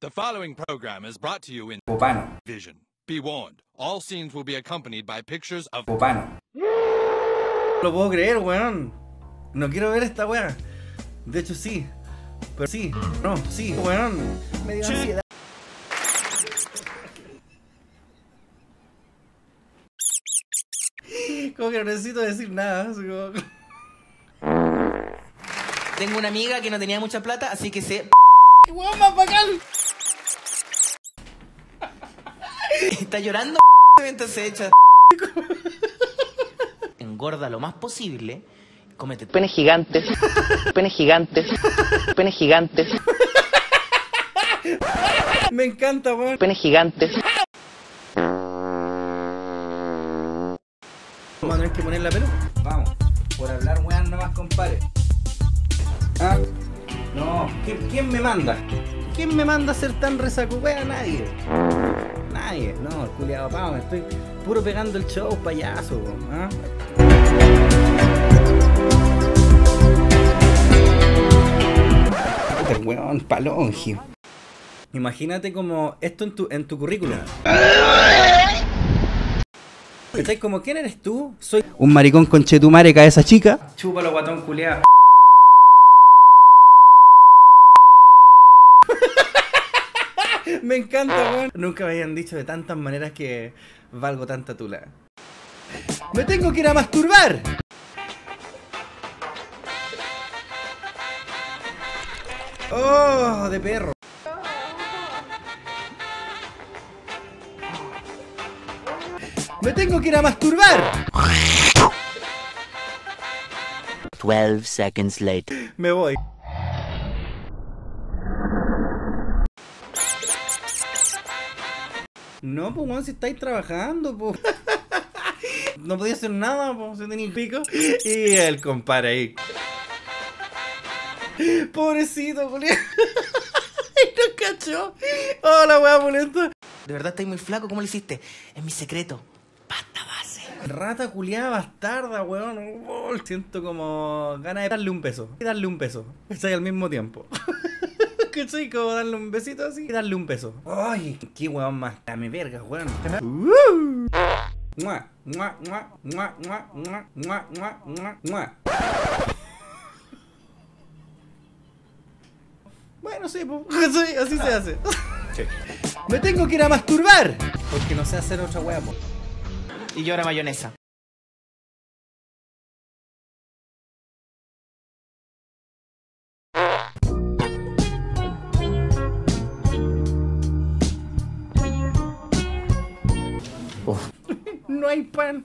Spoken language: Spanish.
The following program is brought to you in Popano, vision. Be warned, all scenes will be accompanied by pictures of Popano. No lo puedo creer, weón. No quiero ver esta weá. De hecho, sí. Pero sí, no, sí, weón. Me dio ansiedad. Como que no necesito decir nada. como- Tengo una amiga que no tenía mucha plata, así que se ¡Qué weón más bacán! Está llorando mientras se echa. Engorda lo más posible, comete penes gigantes, penes gigantes, penes gigantes, Me encanta, weón. penes gigantes. Vamos a tener que poner la peluca. Vamos, por hablar weón nomás compadre. Ah, no, ¿quién, quién me manda? ¿Quién me manda a ser tan resaco? Wea, nadie. Nadie, no, culiado pavo, me estoy puro pegando el show, payaso. Puta, el weón, palongi. Imagínate como esto en tu, en tu currículum. ¿Cachai? Como, ¿quién eres tú? Soy un maricón con chetumare esa chica. Chúpalo, guatón culiado. Me encanta, weón. Nunca me habían dicho de tantas maneras que valgo tanta tula. ¡Me tengo que ir a masturbar! ¡Oh, de perro! ¡Me tengo que ir a masturbar! 12 seconds later. Me voy. No, pues, weón, si estáis trabajando, pues. No podía hacer nada, pues, se tenía el pico. Y el compadre ahí. Pobrecito, Julián. Y no cachó. Oh, la weá. De verdad estáis muy flaco, ¿cómo lo hiciste? Es mi secreto. Pasta base. Rata culiada bastarda, weón. Oh, siento como ganas de darle un beso. Y darle un beso. ¿Cachai? Al mismo tiempo. ¿Cachai? Como darle un besito así y darle un beso. Ay, qué weón más. Dame verga, weón. Uh. Mua, mua, mua, mua, mua, mua, mua, mua, mua, mua. Bueno, sí, pues, sí, así se hace. Me tengo que ir a masturbar. Porque no sé hacer otra pues. Y yo ahora mayonesa. No hay pan.